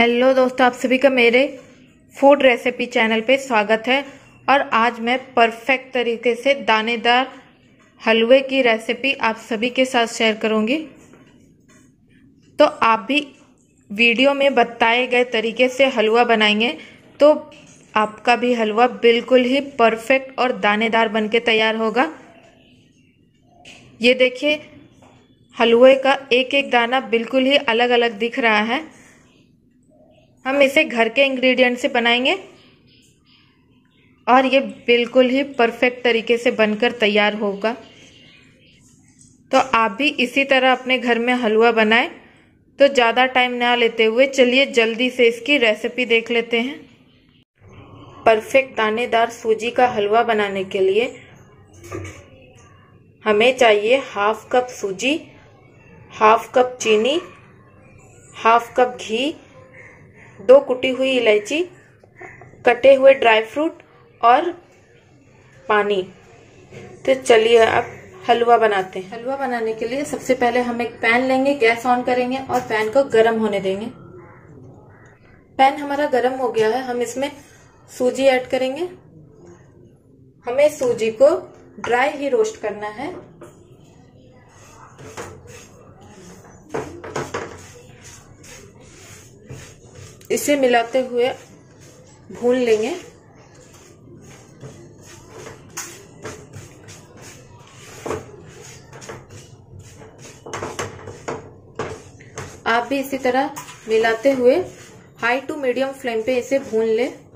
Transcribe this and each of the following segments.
Hello दोस्तों, आप सभी का मेरे फ़ूड रेसिपी चैनल पे स्वागत है। और आज मैं परफेक्ट तरीके से दानेदार हलवे की रेसिपी आप सभी के साथ शेयर करूँगी। तो आप भी वीडियो में बताए गए तरीके से हलवा बनाएँगे तो आपका भी हलवा बिल्कुल ही परफेक्ट और दानेदार बनके तैयार होगा। ये देखिए, हलवे का एक एक दाना बिल्कुल ही अलग अलग दिख रहा है। हम इसे घर के इंग्रेडिएंट से बनाएँगे। और ये बिल्कुल ही परफेक्ट तरीके से बनकर तैयार होगा। तो आप भी इसी तरह अपने घर में हलवा बनाएँ। तो ज़्यादा टाइम ना लेते हुए चलिए जल्दी से इसकी रेसिपी देख लेते हैं। परफेक्ट दानेदार सूजी का हलवा बनाने के लिए हमें चाहिए हाफ़ कप सूजी हाफ़ कप चीनी हाफ़ कप घी दो कुटी हुई इलायची, कटे हुए ड्राई फ्रूट और पानी। तो चलिए अब हलवा बनाते हैं। हलवा बनाने के लिए सबसे पहले हम एक पैन लेंगे, गैस ऑन करेंगे और पैन को गर्म होने देंगे। पैन हमारा गर्म हो गया है, हम इसमें सूजी ऐड करेंगे। हमें सूजी को ड्राई ही रोस्ट करना है। इसे मिलाते हुए भून लेंगे। आप भी इसी तरह मिलाते हुए हाई टू मीडियम फ्लेम पे इसे भून लें।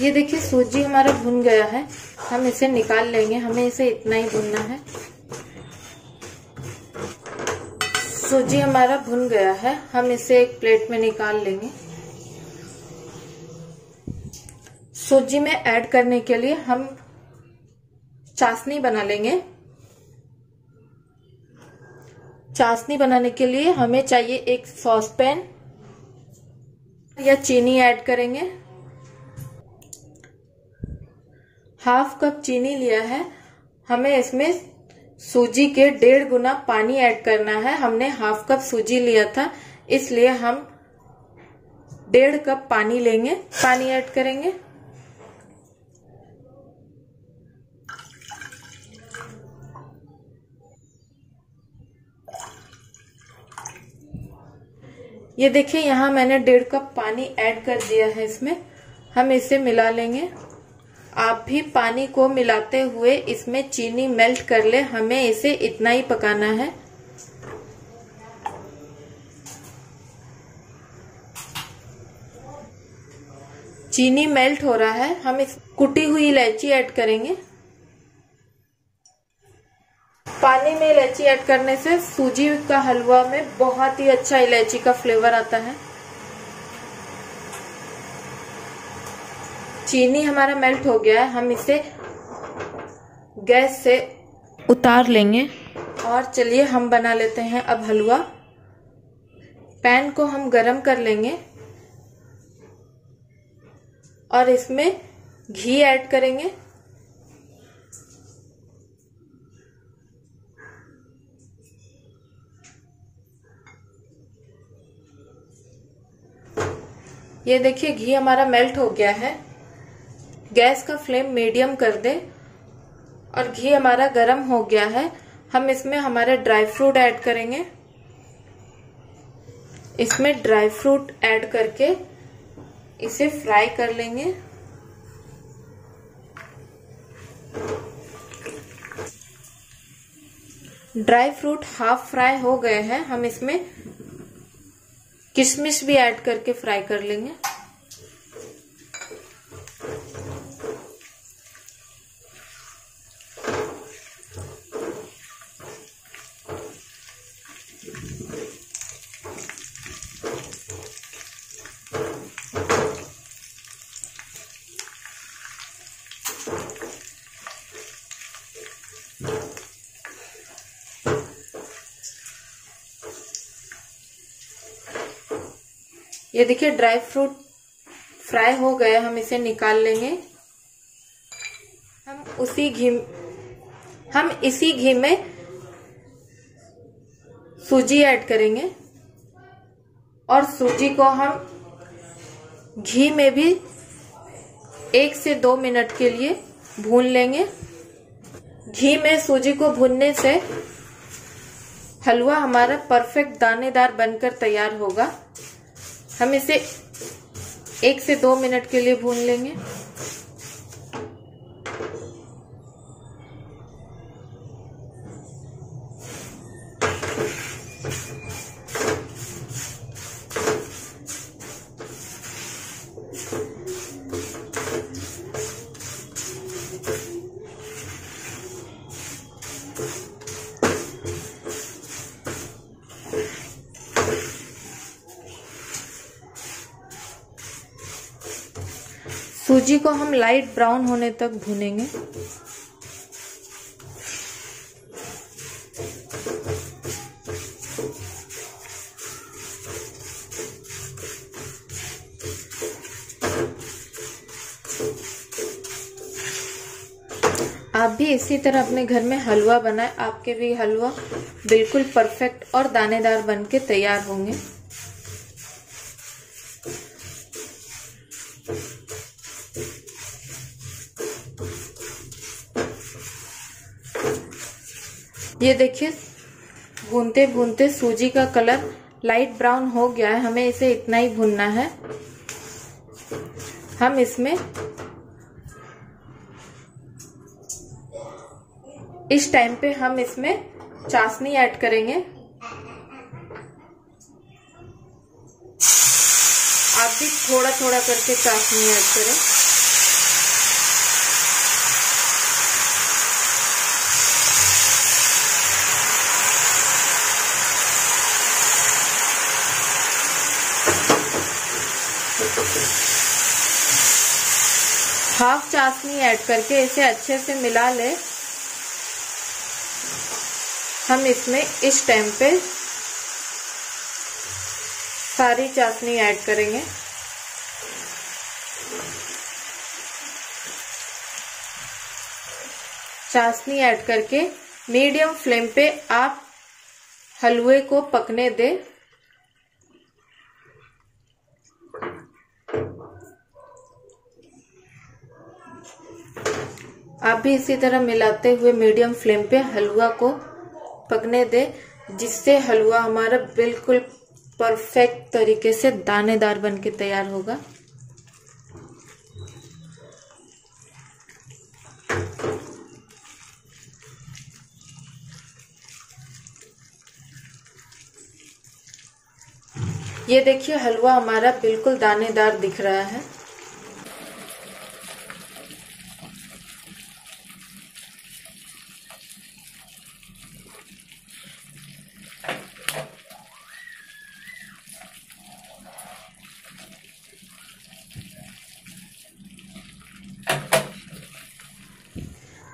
ये देखिए, सूजी हमारा भुन गया है। हम इसे निकाल लेंगे। हमें इसे इतना ही भुनना है। सूजी हमारा भुन गया है। हम इसे एक प्लेट में निकाल लेंगे। सूजी में ऐड करने के लिए हम चाशनी बना लेंगे। चाशनी बनाने के लिए हमें चाहिए एक सॉस पैन या चीनी ऐड करेंगे। हाफ़ कप चीनी लिया है। हमें इसमें सूजी के डेढ़ गुना पानी ऐड करना है। हमने हाफ़ कप सूजी लिया था, इसलिए हम डेढ़ कप पानी लेंगे। पानी ऐड करेंगे। ये देखिए, यहाँ मैंने डेढ़ कप पानी ऐड कर दिया है इसमें। हम इसे मिला लेंगे। आप भी पानी को मिलाते हुए इसमें चीनी मेल्ट कर ले। हमें इसे इतना ही पकाना है। चीनी मेल्ट हो रहा है। हम इस कुटी हुई इलायची ऐड करेंगे। पानी में इलायची ऐड करने से सूजी का हलवा में बहुत ही अच्छा इलायची का फ्लेवर आता है। चीनी हमारा मेल्ट हो गया है, हम इसे गैस से उतार लेंगे। और चलिए हम बना लेते हैं अब हलवा। पैन को हम गरम कर लेंगे। और इसमें घी ऐड करेंगे। ये देखिए, घी हमारा मेल्ट हो गया है। गैस का फ्लेम मीडियम कर दें और घी हमारा गर्म हो गया है। हम इसमें हमारे ड्राई फ्रूट ऐड करेंगे। इसमें ड्राई फ्रूट ऐड करके इसे फ्राई कर लेंगे। ड्राई फ्रूट हाफ़ फ्राई हो गए हैं। हम इसमें किशमिश भी ऐड करके फ्राई कर लेंगे। ये देखिए ड्राई फ्रूट फ्राई हो गए हम इसे निकाल लेंगे। हम उसी घी हम इसी घी में सूजी ऐड करेंगे। और सूजी को हम घी में भी एक से दो मिनट के लिए भून लेंगे। घी में सूजी को भूनने से हलवा हमारा परफेक्ट दानेदार बनकर तैयार होगा। हम इसे एक से दो मिनट के लिए भून लेंगे। सूजी को हम लाइट ब्राउन होने तक भूनेंगे। आप भी इसी तरह अपने घर में हलवा बनाए। आपके भी हलवा बिल्कुल परफेक्ट और दानेदार बन के तैयार होंगे। ये देखिए, भूनते भूनते सूजी का कलर लाइट ब्राउन हो गया है। हमें इसे इतना ही भूनना है। हम इसमें इस टाइम पे हम इसमें चाशनी ऐड करेंगे। आप भी थोड़ा थोड़ा करके चाशनी ऐड करें। हाफ़ चाशनी ऐड करके इसे अच्छे से मिला ले। हम इसमें इस टाइम पे सारी चाशनी ऐड करेंगे। चाशनी ऐड करके मीडियम फ्लेम पे आप हलवे को पकने दें। आप भी इसी तरह मिलाते हुए मीडियम फ्लेम पे हलवा को पकने दें, जिससे हलवा हमारा बिल्कुल परफेक्ट तरीके से दानेदार बन के तैयार होगा। ये देखिए, हलवा हमारा बिल्कुल दानेदार दिख रहा है।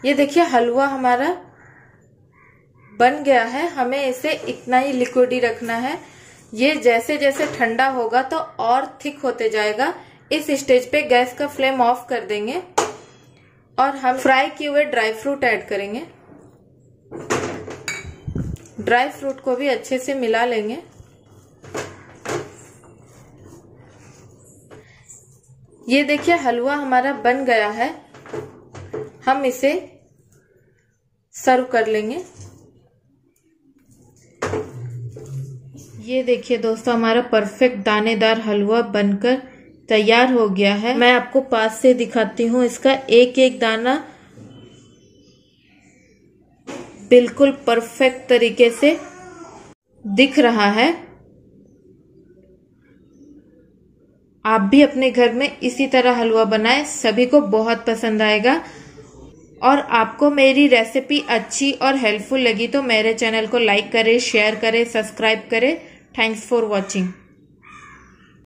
ये देखिए, हलवा हमारा बन गया है। हमें इसे इतना ही लिक्विड ही रखना है। ये जैसे जैसे ठंडा होगा तो और थिक होते जाएगा। इस स्टेज पे गैस का फ्लेम ऑफ़ कर देंगे और हम फ्राई किए हुए ड्राई फ्रूट ऐड करेंगे। ड्राई फ्रूट को भी अच्छे से मिला लेंगे। ये देखिए, हलवा हमारा बन गया है। हम इसे सर्व कर लेंगे। ये देखिए दोस्तों, हमारा परफेक्ट दानेदार हलवा बनकर तैयार हो गया है। मैं आपको पास से दिखाती हूँ, इसका एक एक दाना बिल्कुल परफेक्ट तरीके से दिख रहा है। आप भी अपने घर में इसी तरह हलवा बनाएँ, सभी को बहुत पसंद आएगा। और आपको मेरी रेसिपी अच्छी और हेल्पफुल लगी तो मेरे चैनल को लाइक करें शेयर करें सब्सक्राइब करें. Thanks for watching